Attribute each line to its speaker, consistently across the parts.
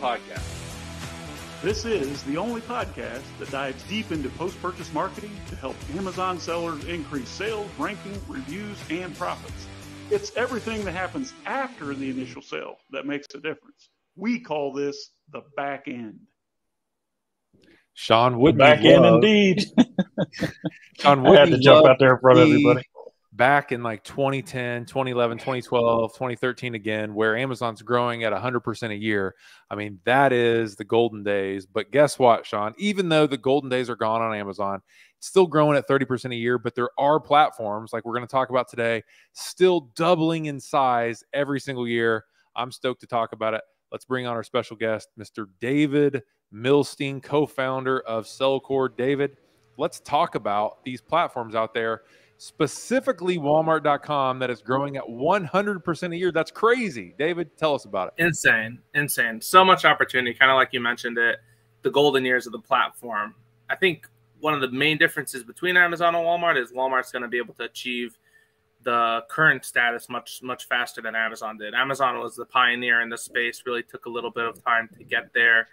Speaker 1: Podcast.
Speaker 2: This is the only podcast that dives deep into post purchase marketing to help Amazon sellers increase sales, ranking, reviews, and profits. It's everything that happens after the initial sale that makes a difference. We call this the back end.
Speaker 3: Sean would
Speaker 4: back end indeed.
Speaker 3: Sean
Speaker 4: I had to jump out there in front of everybody.
Speaker 3: Back in like 2010, 2011, 2012, 2013 again, where Amazon's growing at 100% a year. I mean, that is the golden days. But guess what, Sean? Even though the golden days are gone on Amazon, it's still growing at 30% a year. But there are platforms like we're going to talk about today, still doubling in size every single year. I'm stoked to talk about it. Let's bring on our special guest, Mr. David Milstein, co founder of SellCord. David, let's talk about these platforms out there, specifically Walmart.com, that is growing at 100% a year. That's crazy. David, tell us about it.
Speaker 5: Insane. Insane. So much opportunity, kind of like you mentioned it, the golden years of the platform. I think one of the main differences between Amazon and Walmart is Walmart's going to be able to achieve the current status much much faster than Amazon did. Amazon was the pioneer in the space, really took a little bit of time to get there.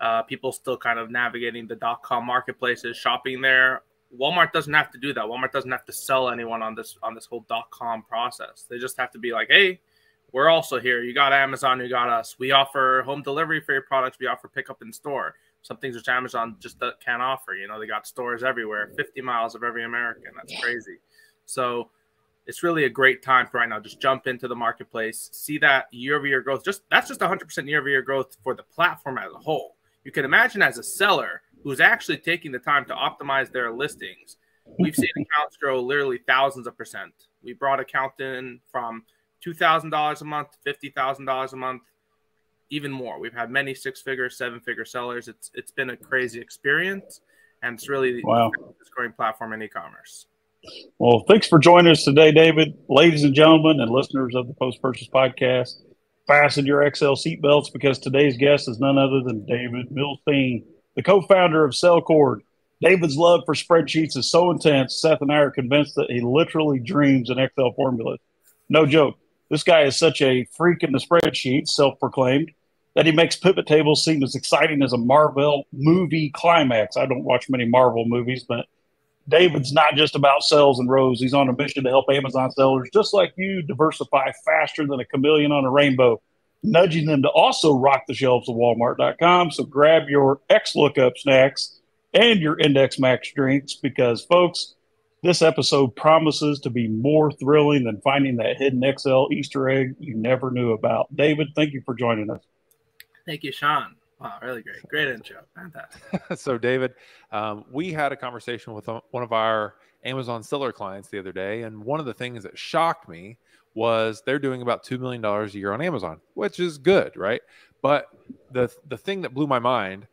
Speaker 5: Uh, people still kind of navigating the dot com marketplaces, shopping there. Walmart doesn't have to do that. Walmart doesn't have to sell anyone on this on this whole dot com process. They just have to be like, hey, we're also here. You got Amazon, you got us. We offer home delivery for your products. We offer pickup in store. Some things which Amazon just can't offer. You know, they got stores everywhere, 50 miles of every American. That's crazy. So it's really a great time for right now. Just jump into the marketplace, see that year over year growth. Just that's just 100% year over year growth for the platform as a whole you can imagine as a seller who's actually taking the time to optimize their listings. We've seen accounts grow literally thousands of percent. We brought account in from two thousand dollars a month to fifty thousand dollars a month, even more. We've had many six figure, seven figure sellers. It's it's been a crazy experience, and it's really
Speaker 4: wow.
Speaker 5: the fastest growing platform in e-commerce.
Speaker 4: Well, thanks for joining us today, David. Ladies and gentlemen, and listeners of the Post Purchase Podcast fasten your Excel seatbelts because today's guest is none other than David Milstein, the co-founder of SellCord. David's love for spreadsheets is so intense, Seth and I are convinced that he literally dreams in Excel formulas. No joke. This guy is such a freak in the spreadsheet, self-proclaimed, that he makes pivot tables seem as exciting as a Marvel movie climax. I don't watch many Marvel movies, but David's not just about cells and rows. He's on a mission to help Amazon sellers, just like you, diversify faster than a chameleon on a rainbow, nudging them to also rock the shelves of Walmart.com. So grab your X lookup snacks and your INDEX MATCH drinks because, folks, this episode promises to be more thrilling than finding that hidden Excel Easter egg you never knew about. David, thank you for joining us.
Speaker 5: Thank you, Sean. Wow, really great. Great intro. Fantastic.
Speaker 3: so, David, um, we had a conversation with uh, one of our Amazon seller clients the other day. And one of the things that shocked me was they're doing about $2 million a year on Amazon, which is good, right? But the, the thing that blew my mind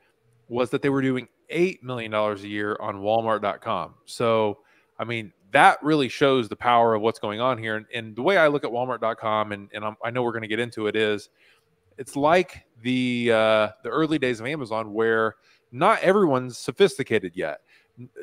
Speaker 3: was that they were doing $8 million a year on Walmart.com. So, I mean, that really shows the power of what's going on here. And, and the way I look at Walmart.com, and, and I'm, i know we're going to get into it, is it's like the uh, the early days of Amazon where not everyone's sophisticated yet.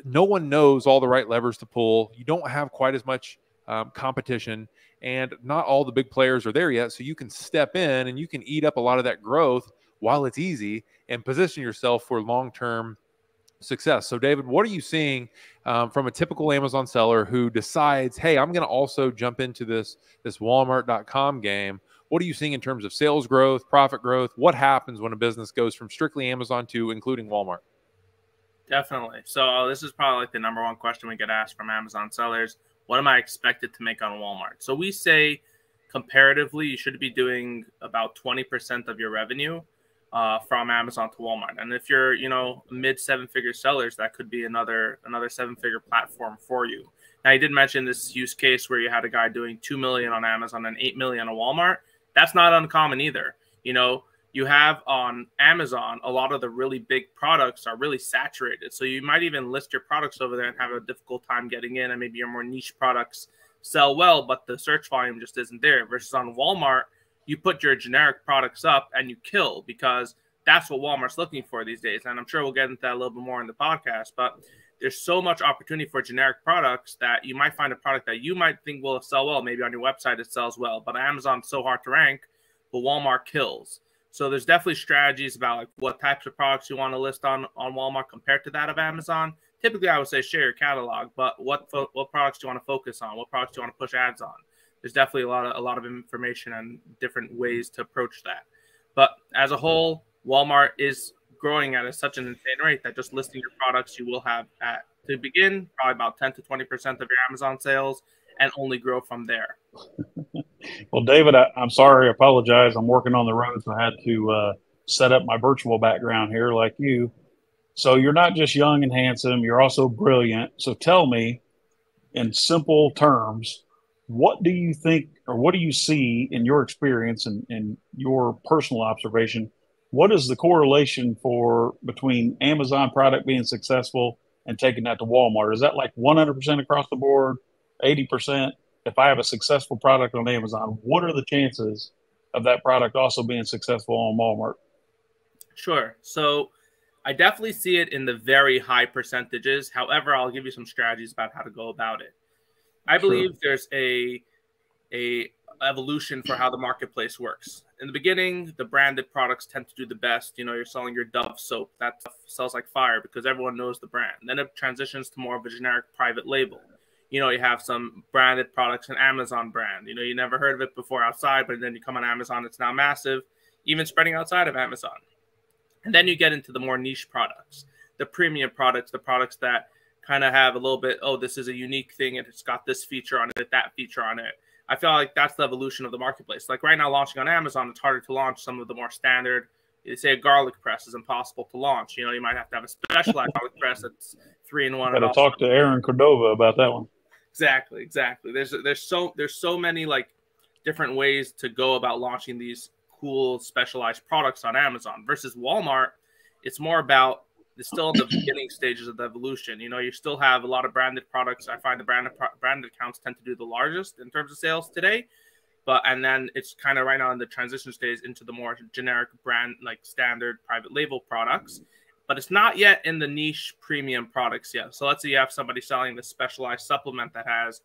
Speaker 3: No one knows all the right levers to pull. You don't have quite as much um, competition, and not all the big players are there yet. So you can step in and you can eat up a lot of that growth while it's easy and position yourself for long term success. So, David, what are you seeing um, from a typical Amazon seller who decides, "Hey, I'm going to also jump into this this Walmart.com game"? What are you seeing in terms of sales growth, profit growth? What happens when a business goes from strictly Amazon to including Walmart?
Speaker 5: Definitely. So this is probably like the number one question we get asked from Amazon sellers. What am I expected to make on Walmart? So we say comparatively, you should be doing about 20% of your revenue uh, from Amazon to Walmart. And if you're, you know, mid seven figure sellers, that could be another another seven figure platform for you. Now you did mention this use case where you had a guy doing two million on Amazon and eight million on Walmart. That's not uncommon either. You know, you have on Amazon a lot of the really big products are really saturated. So you might even list your products over there and have a difficult time getting in, and maybe your more niche products sell well, but the search volume just isn't there. Versus on Walmart, you put your generic products up and you kill because that's what Walmart's looking for these days. And I'm sure we'll get into that a little bit more in the podcast, but there's so much opportunity for generic products that you might find a product that you might think will sell well. Maybe on your website it sells well, but Amazon's so hard to rank. but Walmart kills. So there's definitely strategies about like what types of products you want to list on on Walmart compared to that of Amazon. Typically, I would say share your catalog, but what what products do you want to focus on? What products do you want to push ads on? There's definitely a lot of a lot of information and different ways to approach that. But as a whole, Walmart is growing at a, such an insane rate that just listing your products, you will have at to begin probably about 10 to 20 percent of your Amazon sales, and only grow from there.
Speaker 4: well, David, I, am sorry. I apologize. I'm working on the road, so I had to uh, set up my virtual background here, like you. So you're not just young and handsome; you're also brilliant. So tell me, in simple terms, what do you think, or what do you see in your experience and, and your personal observation? What is the correlation for between Amazon product being successful and taking that to Walmart? Is that like 100% across the board, 80%? If I have a successful product on Amazon, what are the chances of that product also being successful on Walmart?
Speaker 5: Sure. So I definitely see it in the very high percentages. However, I'll give you some strategies about how to go about it. I believe there's a a evolution for how the marketplace works. In the beginning, the branded products tend to do the best. You know, you're selling your Dove soap that sells like fire because everyone knows the brand. Then it transitions to more of a generic private label. You know, you have some branded products, an Amazon brand. You know, you never heard of it before outside, but then you come on Amazon, it's now massive, even spreading outside of Amazon. And then you get into the more niche products, the premium products, the products that kind of have a little bit, oh, this is a unique thing and it's got this feature on it, that feature on it. I feel like that's the evolution of the marketplace. Like right now, launching on Amazon, it's harder to launch some of the more standard. You say a garlic press is impossible to launch. You know, you might have to have a specialized garlic press that's three in one.
Speaker 4: Got to talk to Aaron Cordova about that one.
Speaker 5: Exactly, exactly. There's there's so there's so many like different ways to go about launching these cool specialized products on Amazon versus Walmart. It's more about it's still in the beginning stages of the evolution. You know, you still have a lot of branded products. I find the branded branded accounts tend to do the largest in terms of sales today, but and then it's kind of right now in the transition stage into the more generic brand like standard private label products. But it's not yet in the niche premium products yet. So let's say you have somebody selling the specialized supplement that has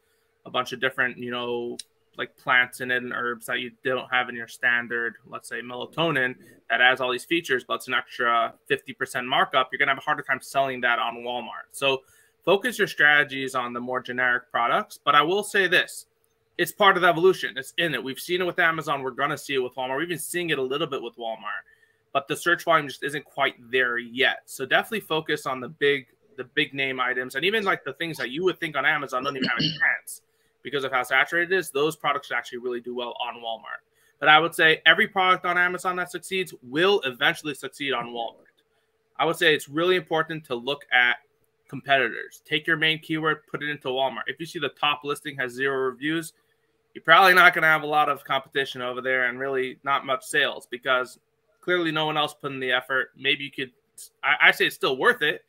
Speaker 5: a bunch of different, you know, like plants in it and herbs that you don't have in your standard, let's say melatonin that has all these features, but it's an extra 50% markup, you're going to have a harder time selling that on Walmart. So focus your strategies on the more generic products. But I will say this it's part of the evolution. It's in it. We've seen it with Amazon. We're going to see it with Walmart. We've been seeing it a little bit with Walmart, but the search volume just isn't quite there yet. So definitely focus on the big, the big name items, and even like the things that you would think on Amazon don't even have a chance because of how saturated it is, those products actually really do well on Walmart. But I would say every product on Amazon that succeeds will eventually succeed on Walmart. I would say it's really important to look at competitors. Take your main keyword, put it into Walmart. If you see the top listing has zero reviews, you're probably not going to have a lot of competition over there and really not much sales because clearly no one else put in the effort. Maybe you could, I, I say it's still worth it.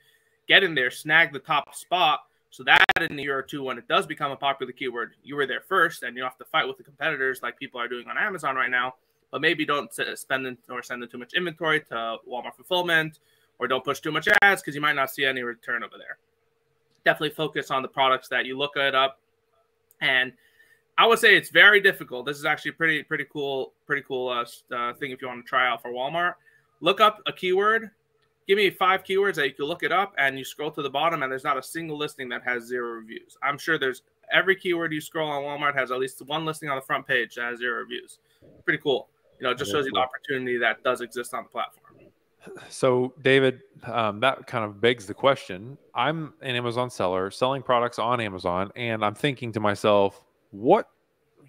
Speaker 5: Get in there, snag the top spot, so that in a year or two, when it does become a popular keyword, you were there first, and you don't have to fight with the competitors like people are doing on Amazon right now. But maybe don't spend or send too much inventory to Walmart fulfillment, or don't push too much ads because you might not see any return over there. Definitely focus on the products that you look it up, and I would say it's very difficult. This is actually pretty pretty cool pretty cool uh, uh, thing if you want to try out for Walmart. Look up a keyword give me five keywords that you can look it up and you scroll to the bottom and there's not a single listing that has zero reviews. I'm sure there's every keyword you scroll on Walmart has at least one listing on the front page that has zero reviews. Pretty cool. You know, it just shows you the opportunity that does exist on the platform.
Speaker 3: So, David, um, that kind of begs the question. I'm an Amazon seller selling products on Amazon, and I'm thinking to myself, what,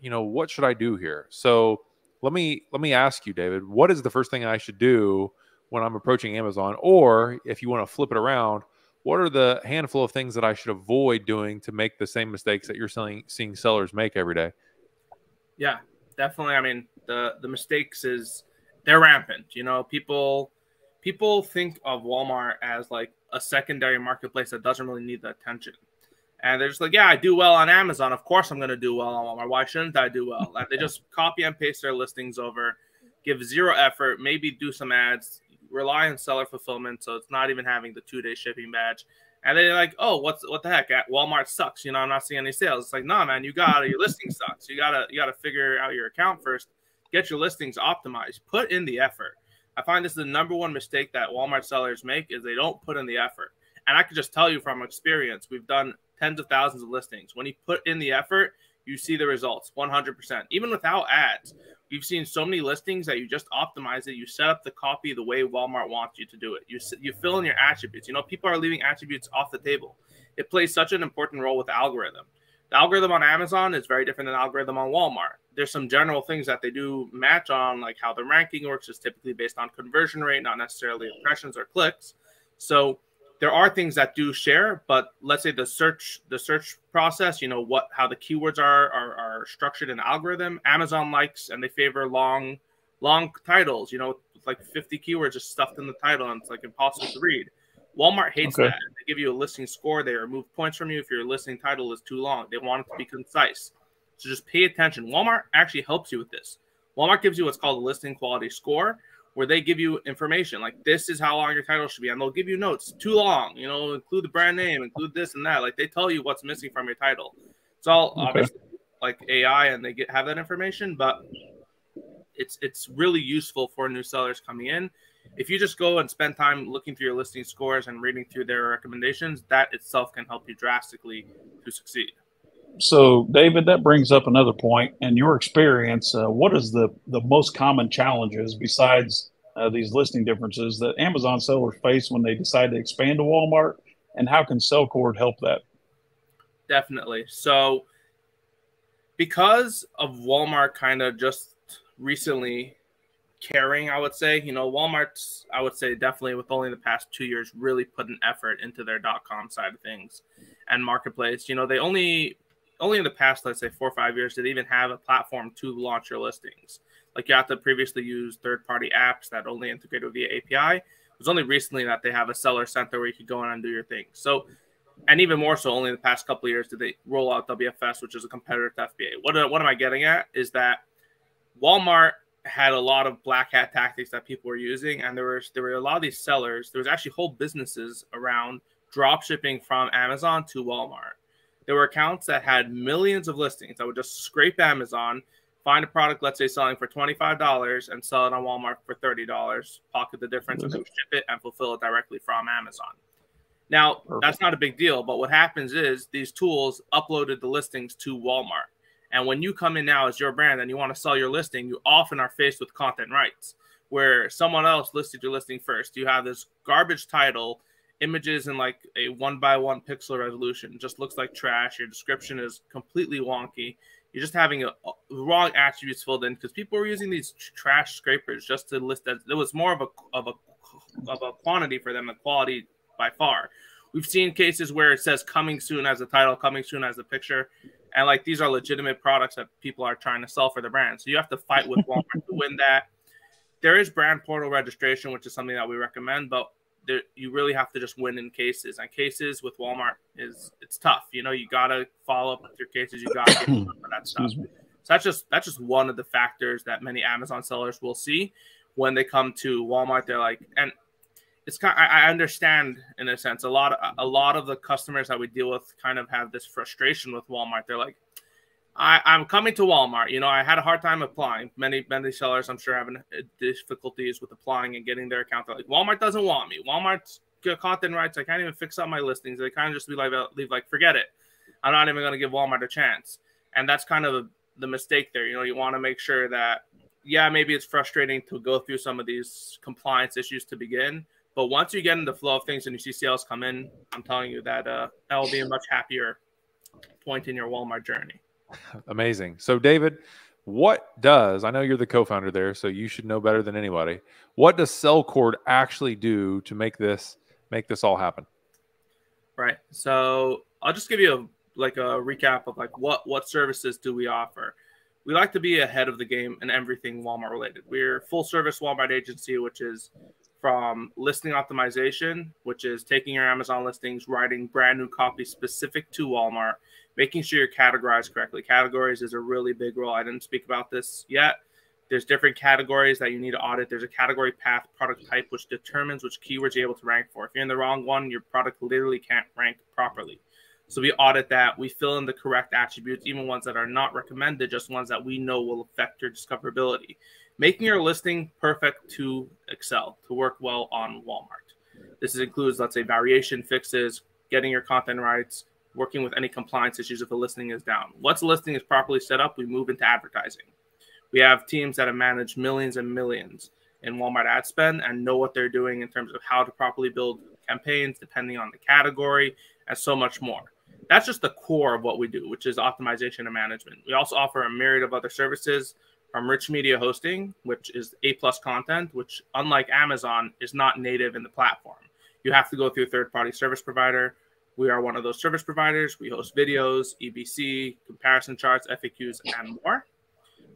Speaker 3: you know, what should I do here? So, let me let me ask you, David, what is the first thing I should do when I'm approaching Amazon? Or if you want to flip it around, what are the handful of things that I should avoid doing to make the same mistakes that you're selling, seeing sellers make every day?
Speaker 5: Yeah, definitely. I mean, the the mistakes is they're rampant. You know, people people think of Walmart as like a secondary marketplace that doesn't really need the attention. And they're just like, yeah, I do well on Amazon. Of course, I'm going to do well on Walmart. Why shouldn't I do well? Like they just copy and paste their listings over, give zero effort, maybe do some ads, rely on seller fulfillment, so it's not even having the two day shipping badge. And they're like, oh, what's what the heck? At Walmart sucks. You know, I'm not seeing any sales. It's like, no, man, you got Your listing sucks. You gotta you gotta figure out your account first. get your listings optimized. Put in the effort. I find this is the number one mistake that Walmart sellers make is they don't put in the effort. And I can just tell you from experience, we've done tens of thousands of listings. When you put in the effort, you see the results 100%. Even without ads, we've seen so many listings that you just optimize it. You set up the copy the way Walmart wants you to do it. You you fill in your attributes. You know, people are leaving attributes off the table. It plays such an important role with algorithm. The algorithm on Amazon is very different than the algorithm on Walmart. There's some general things that they do match on, like how the ranking works is typically based on conversion rate, not necessarily impressions or clicks. So there are things that do share, but let's say the search the search process, you know what how the keywords are are, are structured in the algorithm. Amazon likes and they favor long long titles, you know, like 50 keywords just stuffed in the title and it's like impossible to read. Walmart hates okay. that. They give you a listing score. They remove points from you if your listing title is too long. They want it to be concise. So just pay attention. Walmart actually helps you with this. Walmart gives you what's called a listing quality score, where they give you information like this is how long your title should be, and they'll give you notes too long. You know, include the brand name, include this and that. Like they tell you what's missing from your title. It's all okay. obviously like AI, and they get have that information, but it's it's really useful for new sellers coming in if you just go and spend time looking through your listing scores and reading through their recommendations, that itself can help you drastically to succeed.
Speaker 4: So, David, that brings up another point. In your experience, uh, what is the the most common challenges besides uh, these listing differences that Amazon sellers face when they decide to expand to Walmart, and how can Sellcord help that?
Speaker 5: Definitely. So, because of Walmart kind of just recently caring, I would say. You know, Walmart's, I would say, definitely with only the past two years, really put an effort into their dot com side of things and marketplace. You know, they only, only in the past, let's say four or five years, did they even have a platform to launch your listings. Like you have to previously use third party apps that only integrated via API. It was only recently that they have a seller center where you could go in and do your thing. So, and even more so, only in the past couple of years did they roll out WFS, which is a competitor to FBA. What, uh, what am I getting at? Is that Walmart had a lot of black hat tactics that people were using, and there was there were a lot of these sellers. There was actually whole businesses around drop shipping from Amazon to Walmart. There were accounts that had millions of listings that would just scrape Amazon, find a product, let's say selling for twenty five dollars, and sell it on Walmart for thirty dollars, pocket the difference, and then mm-hmm. ship it and fulfill it directly from Amazon. Now Perfect. that's not a big deal, but what happens is these tools uploaded the listings to Walmart and when you come in now as your brand and you want to sell your listing, you often are faced with content rights where someone else listed your listing first. You have this garbage title, images in like a one by one pixel resolution, just looks like trash. Your description is completely wonky. You're just having a, a wrong attributes filled in because people were using these trash scrapers just to list that it was more of a of a of a quantity for them, a quality by far. We've seen cases where it says coming soon as the title, coming soon as the picture and like these are legitimate products that people are trying to sell for the brand. So you have to fight with Walmart to win that. There is brand portal registration, which is something that we recommend, but there, you really have to just win in cases. And cases with Walmart is it's tough. You know, you gotta follow up with your cases. You gotta get that stuff. So that's just that's just one of the factors that many Amazon sellers will see when they come to Walmart. They're like, and it's kind. Of, I understand in a sense. A lot. Of, a lot of the customers that we deal with kind of have this frustration with Walmart. They're like, I, I'm coming to Walmart. You know, I had a hard time applying. Many many sellers, I'm sure, having uh, difficulties with applying and getting their account. They're like, Walmart doesn't want me. Walmart's content rights. I can't even fix up my listings. They kind of just be like, leave like, forget it. I'm not even going to give Walmart a chance. And that's kind of the mistake there. You know, you want to make sure that, yeah, maybe it's frustrating to go through some of these compliance issues to begin, but once you get in the flow of things and you see sales come in, I'm telling you that uh, that will be a much happier point in your Walmart journey.
Speaker 3: Amazing. So, David, what does I know you're the co-founder there, so you should know better than anybody. What does Sellcord actually do to make this make this all happen?
Speaker 5: Right. So I'll just give you a like a recap of like what what services do we offer. We like to be ahead of the game in everything Walmart related. We're full service Walmart agency, which is from listing optimization, which is taking your Amazon listings, writing brand new copy specific to Walmart, making sure you're categorized correctly. Categories is a really big role. I didn't speak about this yet. There's different categories that you need to audit. There's a category path product type, which determines which keywords you're able to rank for. If you're in the wrong one, your product literally can't rank properly. So we audit that. We fill in the correct attributes, even ones that are not recommended, just ones that we know will affect your discoverability. Making your listing perfect to Excel, to work well on Walmart. This includes, let's say, variation fixes, getting your content rights, working with any compliance issues if a listing is down. Once a listing is properly set up, we move into advertising. We have teams that have managed millions and millions in Walmart ad spend and know what they're doing in terms of how to properly build campaigns depending on the category and so much more that's just the core of what we do, which is optimization and management. We also offer a myriad of other services from rich media hosting, which is A plus content, which unlike Amazon is not native in the platform. You have to go through a third party service provider. We are one of those service providers. We host videos, EBC, comparison charts, FAQs, and more.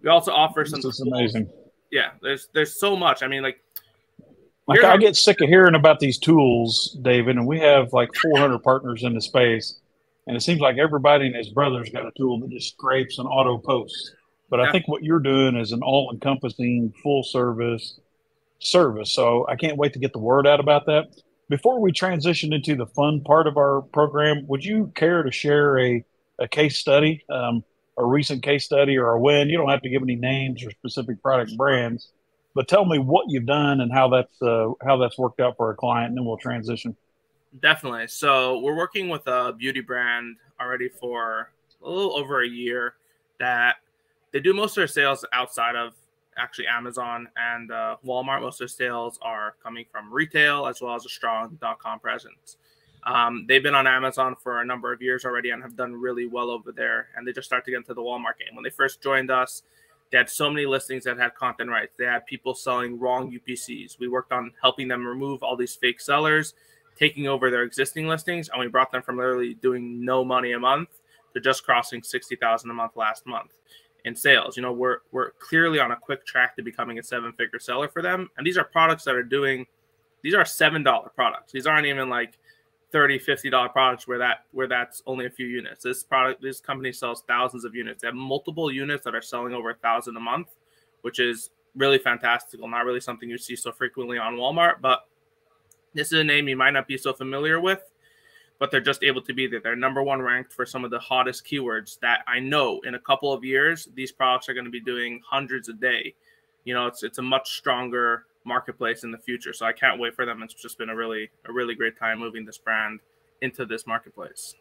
Speaker 5: We also offer some.
Speaker 4: This is amazing.
Speaker 5: Yeah, there's there's so much. I mean, like
Speaker 4: like I get sick of hearing about these tools, David, and we have like 400 partners in the space. And it seems like everybody and his brother's got a tool that just scrapes and auto posts. But I think what you're doing is an all encompassing full service service. So I can't wait to get the word out about that. Before we transition into the fun part of our program, would you care to share a, a case study, um, a recent case study or a win? You don't have to give any names or specific product brands, but tell me what you've done and how that's uh, how that's worked out for a client, and then we'll transition.
Speaker 5: Definitely. So we're working with a beauty brand already for a little over a year that they do most of their sales outside of actually Amazon and uh, Walmart. Most of their sales are coming from retail as well as a strong .com presence. Um, they've been on Amazon for a number of years already and have done really well over there. And they just start to get into the Walmart game. When they first joined us, they had so many listings that had content rights. They had people selling wrong UPCs. We worked on helping them remove all these fake sellers taking over their existing listings, and we brought them from literally doing no money a month to just crossing sixty thousand a month last month in sales. You know, we're we're clearly on a quick track to becoming a seven figure seller for them, and these are products that are doing. These are seven dollar products. These aren't even like 30 50 dollar products where that where that's only a few units this product this company sells thousands of units they have multiple units that are selling over a thousand a month which is really fantastical not really something you see so frequently on walmart but this is a name you might not be so familiar with, but they're just able to be there. They're number one ranked for some of the hottest keywords that I know in a couple of years, these products are going to be doing hundreds a day. You know, it's it's a much stronger marketplace in the future. So I can't wait for them. It's just been a really a really great time moving this brand into this marketplace.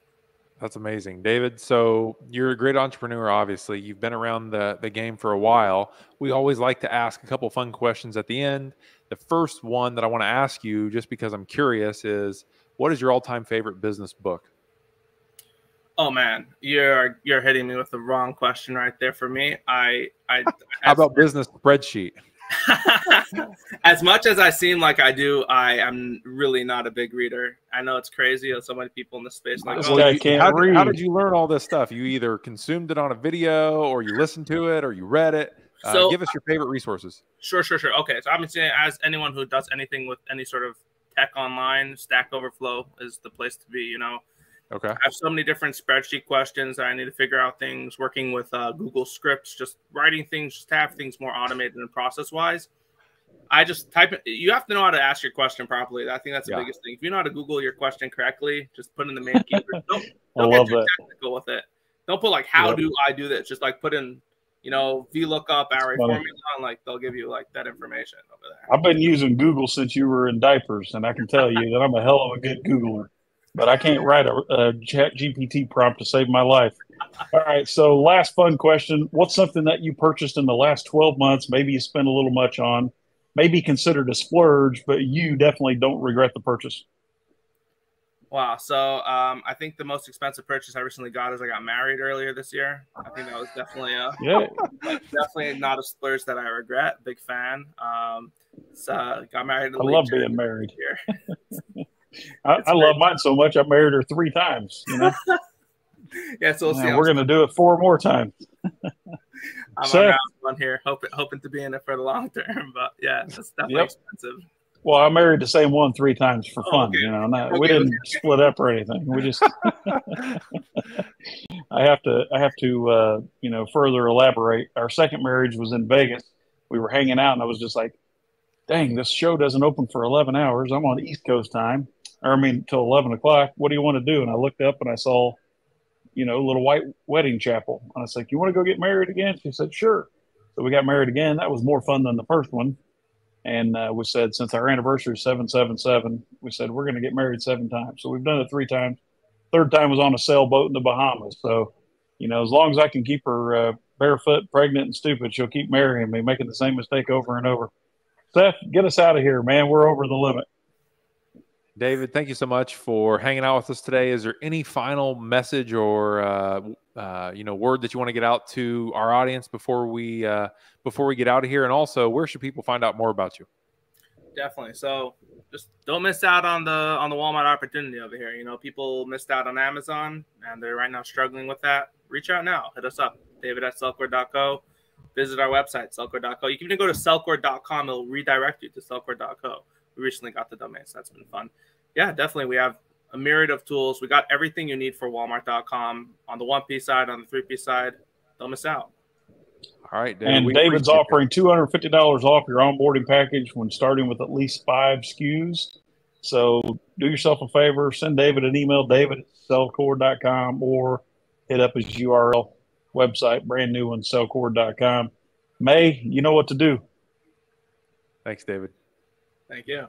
Speaker 3: That's amazing, David. So you're a great entrepreneur. Obviously, you've been around the the game for a while. We always like to ask a couple fun questions at the end. The first one that I want to ask you, just because I'm curious, is what is your all-time favorite business book?
Speaker 5: Oh man, you're you're hitting me with the wrong question right there for me. I I
Speaker 3: how about business spreadsheet?
Speaker 5: as much as I seem like I do, I am really not a big reader. I know it's crazy. So many people in the space like,
Speaker 3: oh, you, can't how, read. how did you learn all this stuff? You either consumed it on a video, or you listened to it, or you read it. Uh, so, give us your favorite resources.
Speaker 5: Sure, sure, sure. Okay, so I'm saying as anyone who does anything with any sort of tech online, Stack Overflow is the place to be. You know,
Speaker 3: Okay. I
Speaker 5: have so many different spreadsheet questions I need to figure out things, working with uh, Google Scripts, just writing things, just to have things more automated and process wise. I just type it. You have to know how to ask your question properly. I think that's the yeah. biggest thing. If you know how to Google your question correctly, just put in the main keyword. Don't, don't get too that. technical with it. Don't put like, how do I do this? Just like put in, you know, VLOOKUP, array formula, and like they'll give you like that information over there.
Speaker 4: I've been using Google since you were in diapers, and I can tell you that I'm a hell of a good Googler but I can't write a, a chat GPT prompt to save my life. All right. So last fun question. What's something that you purchased in the last 12 months? Maybe you spent a little much on, maybe considered a splurge, but you definitely don't regret the purchase.
Speaker 5: Wow. So um, I think the most expensive purchase I recently got is I got married earlier this year. I think that was definitely a yeah. definitely not a splurge that I regret. Big fan. Um, so got married.
Speaker 4: I love being married. I, I love mine so much. I married her three times. You know.
Speaker 5: yeah, so we'll
Speaker 4: we're gonna do it four more times.
Speaker 5: I'm so, on here, hoping hoping to be in it for the long term, but yeah, it's definitely yep. expensive.
Speaker 4: Well, I married the same one three times for fun. okay. You know, not, okay. we didn't split up or anything. We just. I have to. I have to. Uh, you know, further elaborate. Our second marriage was in Vegas. We were hanging out, and I was just like, "Dang, this show doesn't open for eleven hours. I'm on East Coast time." or I mean, till 11 o'clock. What do you want to do? And I looked up and I saw you know, a little white wedding chapel. And I was like, You want to go get married again? She said, Sure. So we got married again. That was more fun than the first one. And uh, we said, since our anniversary is 777, we said, we're going to get married seven times. So we've done it three times. Third time was on a sailboat in the Bahamas. So, you know, as long as I can keep her uh, barefoot, pregnant, and stupid, she'll keep marrying me, making the same mistake over and over. Seth, get us out of here, man. We're over the limit.
Speaker 3: David, thank you so much for hanging out with us today. Is there any final message or uh, uh, you know word that you want to get out to our audience before we uh, before we get out of here? And also, where should people find out more about you?
Speaker 5: Definitely. So just don't miss out on the on the Walmart opportunity over here. You know, people missed out on Amazon and they're right now struggling with that. Reach out now. Hit us up, David at sellcord.co. Visit our website, sellcord.co. You can even go to sellcord.com. It'll redirect you to sellcord.co we recently got the domain, so that's been fun. Yeah, definitely. We have a myriad of tools. We got everything you need for Walmart.com on the one piece side, on the three piece side. Don't miss out.
Speaker 3: All right, David,
Speaker 4: and David's offering two hundred fifty dollars off your onboarding package when starting with at least five SKUs. So do yourself a favor, send David an email, David at sellcord.com, or hit up his URL website, brand new one, sellcord.com. May, you know what to do.
Speaker 3: Thanks, David.
Speaker 5: Thank you.